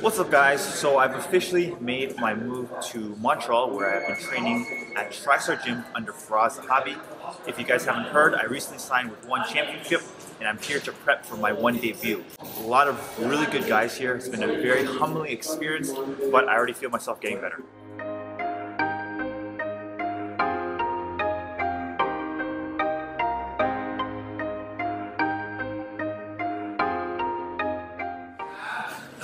What's up guys? So I've officially made my move to Montreal where I've been training at TriStar Gym under Firas Zahabi. If you guys haven't heard, I recently signed with One Championship and I'm here to prep for my one debut. A lot of really good guys here. It's been a very humbling experience, but I already feel myself getting better.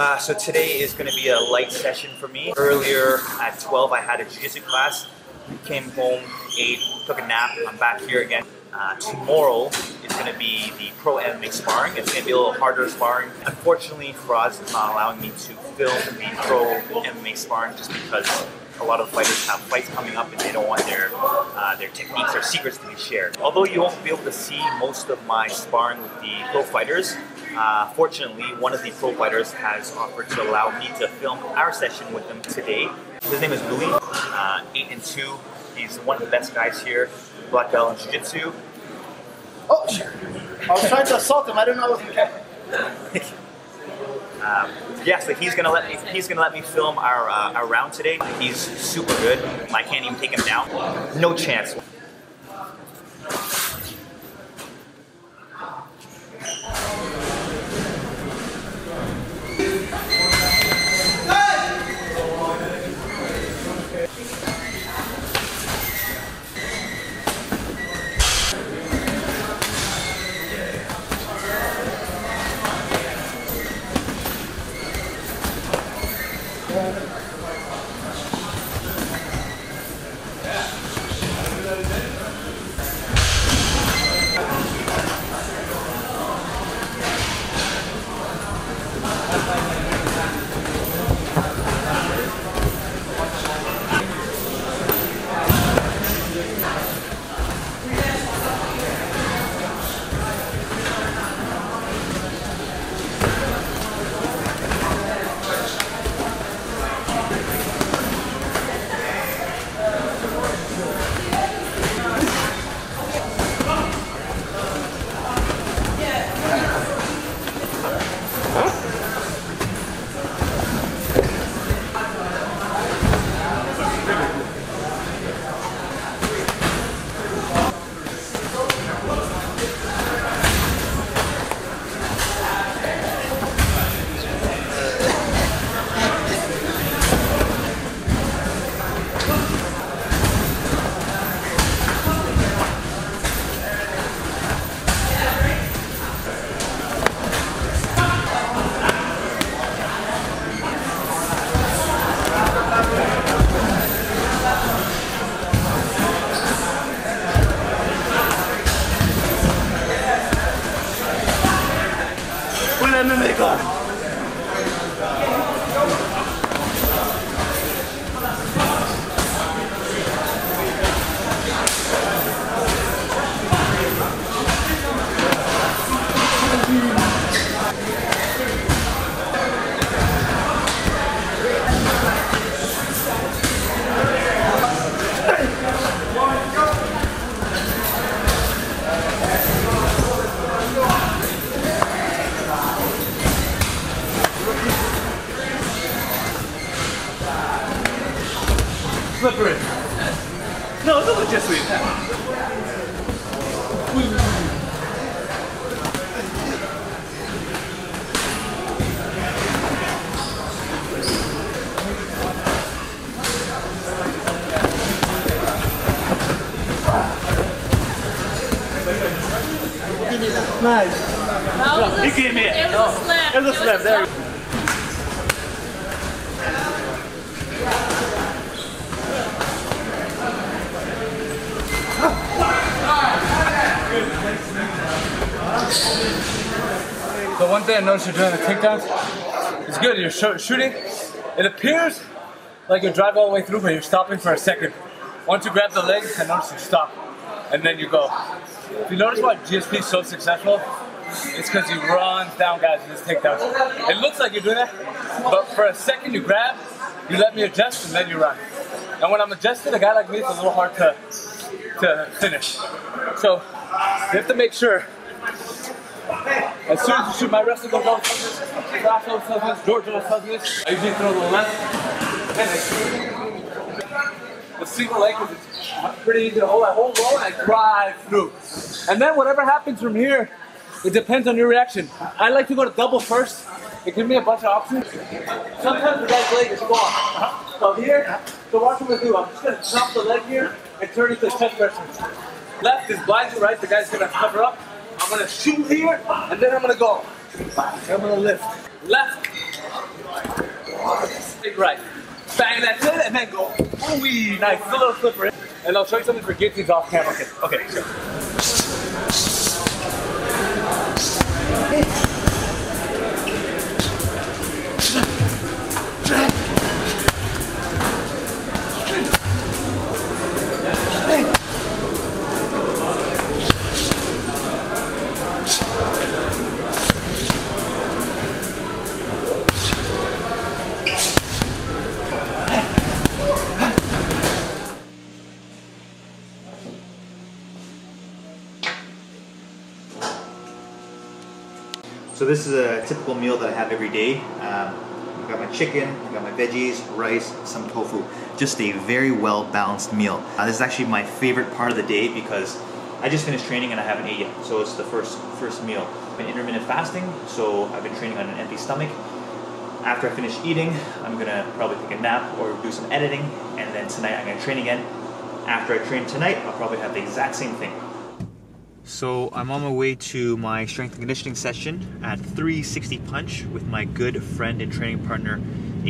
Uh, so today is going to be a light session for me. Earlier at 12 I had a jiu-jitsu class, came home, ate, took a nap, I'm back here again. Uh, tomorrow is going to be the pro MMA sparring. It's going to be a little harder sparring. Unfortunately, Firas is not allowing me to film the pro MMA sparring just because a lot of fighters have fights coming up and they don't want their uh, their techniques or secrets to be shared. Although you won't be able to see most of my sparring with the pro fighters, uh, fortunately, one of the pro fighters has offered to allow me to film our session with them today. His name is Louis, uh, 8 and 2. He's one of the best guys here, black belt in Jiu-Jitsu. Oh. I was trying to assault him. I didn't know I was in camera. Um, yeah, so he's gonna let me. He's gonna let me film our uh, our round today. He's super good. I can't even take him down. No chance. Class. Slippery. No, look at just sweet. Nice. No, it was a, You gave me it. Was a slap. There. The one thing I noticed you're doing the takedowns it's good. You're sh- shooting. It appears like you're driving all the way through, but you're stopping for a second. Once you grab the legs, I notice you stop, and then you go. If you notice why GSP is so successful, it's because he runs down guys in his takedowns. It looks like you're doing that, but for a second you grab, you let me adjust, and then you run. And when I'm adjusted, a guy like me, it's a little hard to to finish. So you have to make sure As soon as you shoot, my wrestler goes toughness, Josh goes toughness, George goes toughness. I usually throw the left. The single leg is pretty easy to hold. I hold low and I drive through. And then whatever happens from here, it depends on your reaction. I like to go to double first. It gives me a bunch of options. Sometimes the guy's leg is long. So here, so watch what I do. I'm just gonna drop the leg here and turn it to chest pressure. Left is blind right, the guy's gonna cover up. I'm gonna shoot here, and then I'm gonna go. I'm gonna lift. Left. Big right. Bang, that's it, and then go. Ooh, nice. A little slippery. And I'll show you something for guillotines off camera. Okay, okay, sure. This is a typical meal that I have every day. Um, I've got my chicken, I've got my veggies, rice, some tofu. Just a very well balanced meal. Uh, this is actually my favorite part of the day because I just finished training and I haven't ate yet. So it's the first first meal. I've been intermittent fasting, so I've been training on an empty stomach. After I finish eating, I'm gonna probably take a nap or do some editing, and then tonight I'm gonna train again. After I train tonight, I'll probably have the exact same thing. So I'm on my way to my strength and conditioning session at 360 Punch with my good friend and training partner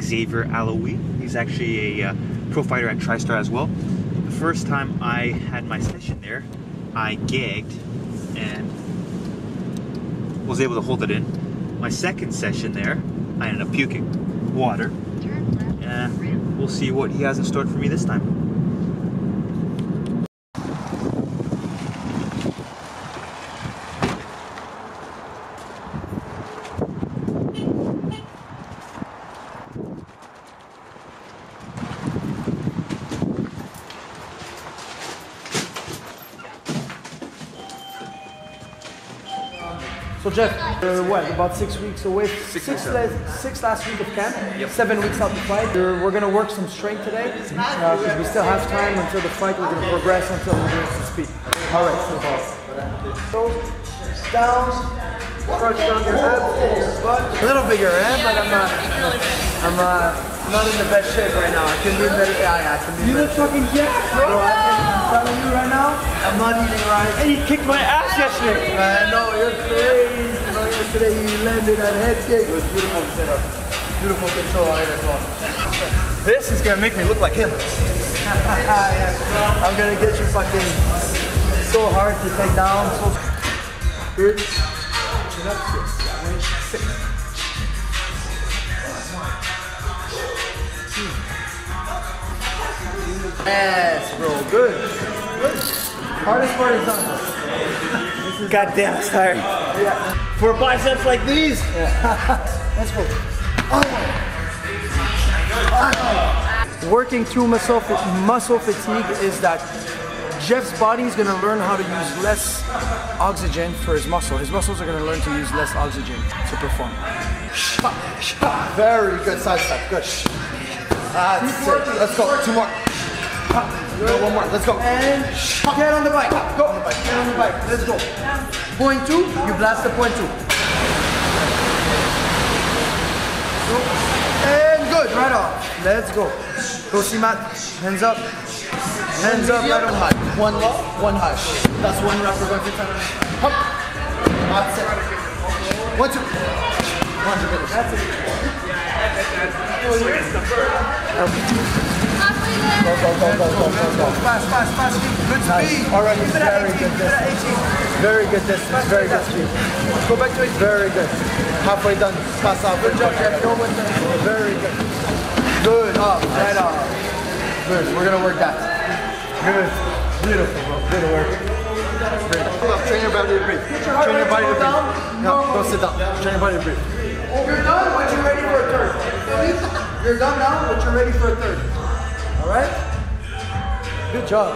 Xavier Aloui. He's actually a uh, pro fighter at TriStar as well. The first time I had my session there, I gagged and was able to hold it in. My second session there, I ended up puking water. And we'll see what he has in store for me this time. So Jeff, uh, what, about six weeks away? Six, last, six last week of camp, seven weeks out the fight. We're, we're gonna work some strength today because we still have time until the fight. We're gonna progress until we're doing some speed. All right, so go down, crouch down your head, butt. A little bigger, eh? But I'm not, I'm uh, not in the best shape right now. I can be better. Yeah, yeah, I can be You look fucking jacked, bro. Bro, I'm telling you right now, I'm not eating right. And you kicked my ass yesterday. Uh, I know, you're crazy. Bro, yesterday you landed that head kick. It was beautiful setup. Beautiful control on it as well. This is gonna make me look like him. Yeah. I'm gonna get you fucking so hard to take down. So good. Chin up, Yes, bro. Good. Good. Hardest part is done. Goddamn, it's tired. Yeah. For biceps like these, Yeah. Let's go. Working through muscle, muscle fatigue is that Jeff's body is going to learn how to use less oxygen for his muscle. His muscles are going to learn to use less oxygen to perform. Very good side step. Good. That's it. Let's go. Two more. Go, one more. Let's go. And get on the bike. Go. Get on the bike. Let's go. Point two. You blast the point two. And good. Right off. Let's go. Go see Matt. Hands up. Hands up. Right on high. One low, one high. That's one rep. We're going to time. Hop. That's it. One, two. One, two. Good. That's it. Oh, Go, go, go, go, go, go, go. Fast, fast, fast. Good speed. Already Keep it at very 18, good it distance. Very good distance. Very good speed. Go back to it. Very good. Halfway done. Pass out. Good job, Jeff. No one Very good. Good. Up. Right up. Good. We're gonna work that. Good. Beautiful, bro. Good work. Great. Train your body to breathe. Train your body to breathe. No, go sit down. Train your body to breathe. You're done, but you're ready for a third. You're done now, but you're ready for a third. All right? Good job.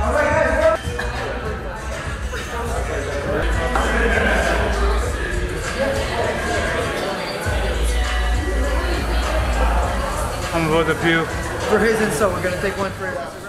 All right, guys. I'm about to puke. For his and so we're gonna take one for his.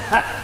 Fuck.